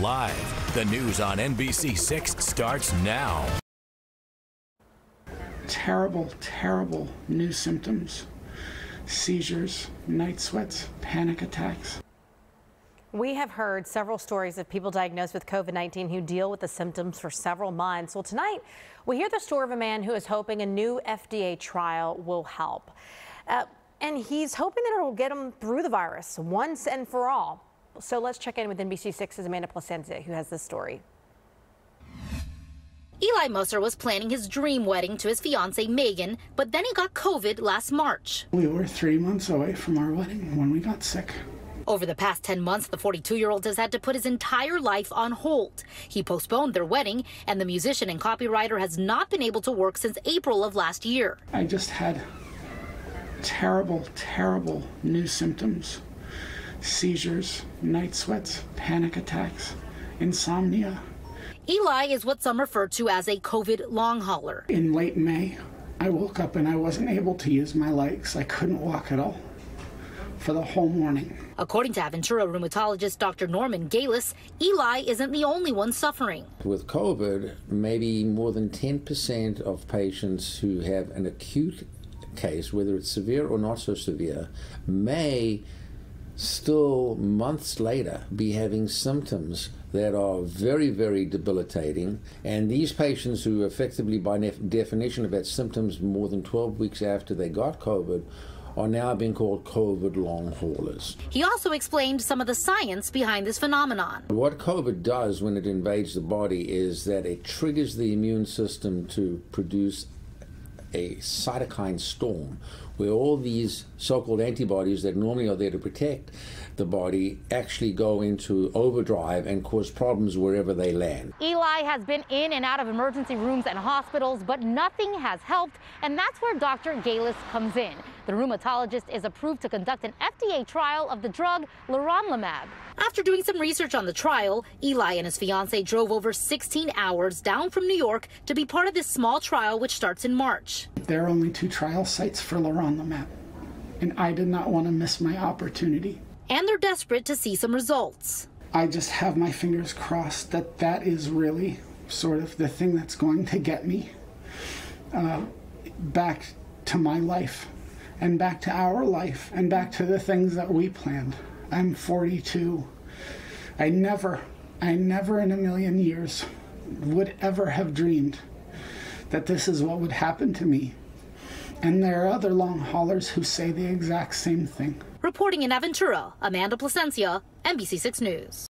Live, the news on NBC6 starts now. Terrible, terrible new symptoms seizures, night sweats, panic attacks. We have heard several stories of people diagnosed with COVID 19 who deal with the symptoms for several months. Well, tonight we hear the story of a man who is hoping a new FDA trial will help. Uh, and he's hoping that it will get him through the virus once and for all. So let's check in with NBC6's Amanda Plasencia, who has this story. Eli Musser was planning his dream wedding to his fiancee Megan, but then he got COVID last March. We were three months away from our wedding when we got sick. Over the past 10 months, the 42 year old has had to put his entire life on hold. He postponed their wedding, and the musician and copywriter has not been able to work since April of last year. I just had terrible, terrible new symptoms seizures, night sweats, panic attacks, insomnia. Eli is what some refer to as a COVID long hauler. In late May, I woke up and I wasn't able to use my legs. I couldn't walk at all for the whole morning. According to Aventura rheumatologist Dr. Norman Gaylis, Eli isn't the only one suffering. With COVID, maybe more than 10% of patients who have an acute case, whether it's severe or not so severe, may still months later be having symptoms that are very, very debilitating. And these patients who effectively, by definition, have had symptoms more than 12 weeks after they got COVID are now being called COVID long haulers. He also explained some of the science behind this phenomenon. What COVID does when it invades the body is that it triggers the immune system to produce a cytokine storm where all these so-called antibodies that normally are there to protect the body actually go into overdrive and cause problems wherever they land. Eli has been in and out of emergency rooms and hospitals, but nothing has helped, and that's where Dr. Gaylis comes in. The rheumatologist is approved to conduct an FDA trial of the drug leronlimab. After doing some research on the trial, Eli and his fiancee drove over 16 hours down from New York to be part of this small trial which starts in March. There are only two trial sites for leronlimab, and I did not want to miss my opportunity. And they're desperate to see some results. I just have my fingers crossed that that is really sort of the thing that's going to get me uh, back to my life and back to our life and back to the things that we planned. I'm 42. I never, I never in a million years would ever have dreamed that this is what would happen to me. And there are other long haulers who say the exact same thing. Reporting in Aventura, Amanda Plasencia, NBC6 News.